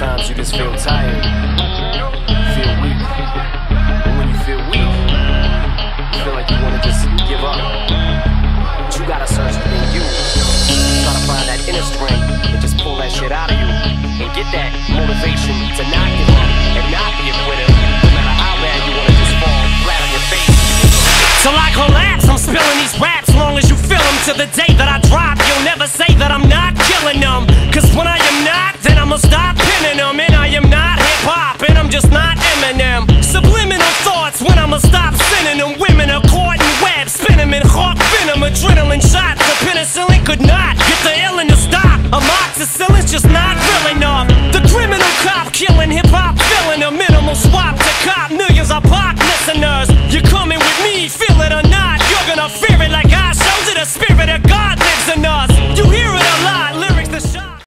Sometimes you just feel tired, feel weak. And when you feel weak, you feel like you wanna just give up. But you gotta search within you. Try to find that inner strength and just pull that shit out of you. And get that motivation to not give up and not be a quitter. No matter how bad you wanna just fall flat on your face. Till I collapse, I'm spilling these raps long as you feel them. The day that I drop, you'll never say that I'm not killing them. Cause when I not Eminem. Subliminal thoughts when I'ma stop sending them. Women are caught in webs, spin them in hawk venom, adrenaline shots. The penicillin could not get the illness to stop. Amoxicillin's just not really.